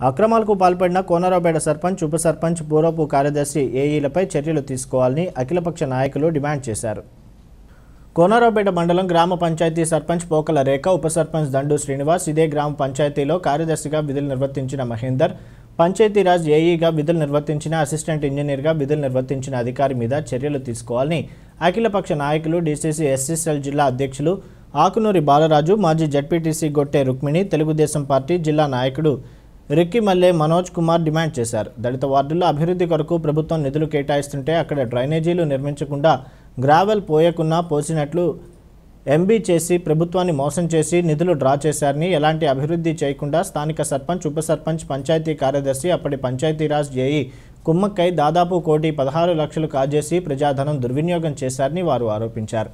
అక్రమాలకు పాల్పడిన కోనరాపేట సర్పంచ్ ఉప సర్పంచ్ పూర్వపు కార్యదర్శి ఏఈలపై చర్యలు తీసుకోవాలని అఖిలపక్ష నాయకులు డిమాండ్ చేశారు. కోనరావుపేట మండలం గ్రామ పంచాయతీ సర్పంచ్ పోకల రేఖ ఉప సర్పంచ్ దండు శ్రీనివాస్ ఇదే గ్రామ పంచాయతీలో కార్యదర్శిగా విధులు నిర్వర్తించిన మహేందర్ పంచాయతీరాజ్ ఏఈగా విధులు నిర్వర్తించిన అసిస్టెంట్ ఇంజనీర్గా విధులు నిర్వర్తించిన అధికారి మీద చర్యలు తీసుకోవాలని అఖిలపక్ష నాయకులు డీసీసీ ఎస్ఎస్ఎల్ జిల్లా అధ్యక్షులు ఆకునూరి బాలరాజు మాజీ జడ్పీటీసీ గొట్టె రుక్మిణి తెలుగుదేశం పార్టీ జిల్లా నాయకుడు రిక్కి మల్లె మనోజ్ కుమార్ డిమాండ్ చేశారు. దళిత వార్డుల్లో అభివృద్ధి కొరకు ప్రభుత్వం నిధులు కేటాయిస్తుంటే అక్కడ డ్రైనేజీలు నిర్మించకుండా గ్రావెల్ పోయకున్నా పోసినట్లు ఎంబీ చేసి ప్రభుత్వాన్ని మోసం చేసి నిధులు డ్రా చేశారని ఎలాంటి అభివృద్ధి చేయకుండా స్థానిక సర్పంచ్ ఉప సర్పంచ్ పంచాయతీ కార్యదర్శి అప్పటి పంచాయతీరాజ్ జేఈ కుమ్మక్కై దాదాపు కోటి పదహారు లక్షలు కాజేసి ప్రజాధనం దుర్వినియోగం చేశారని వారు ఆరోపించారు.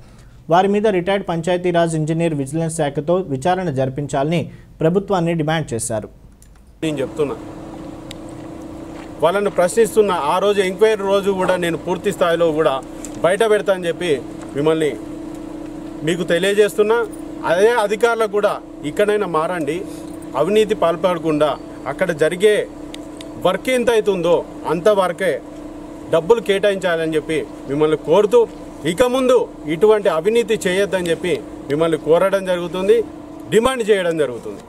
వారి మీద రిటైర్డ్ పంచాయతీరాజ్ ఇంజనీర్ విజిలెన్స్ శాఖతో విచారణ జరిపించాలని ప్రభుత్వాన్ని డిమాండ్ చేశారు. నేను చెప్తున్నా. వాళ్ళని ప్రశ్నిస్తున్న ఆ రోజు ఎంక్వైరీ రోజు కూడా నేను పూర్తి స్థాయిలో కూడా బయట పెడతా అని చెప్పి మిమ్మల్ని మీకు తెలియజేస్తున్నా. అదే అధికారులకు కూడా ఇక్కడైనా మారండి. అవినీతి పాల్పడకుండా అక్కడ జరిగే వర్క్ ఎంత అవుతుందో అంత వరకే డబ్బులు కేటాయించాలని చెప్పి మిమ్మల్ని కోరుతూ ఇక ముందు ఇటువంటి అవినీతి చేయొద్దని చెప్పి మిమ్మల్ని కోరడం జరుగుతుంది డిమాండ్ చేయడం జరుగుతుంది.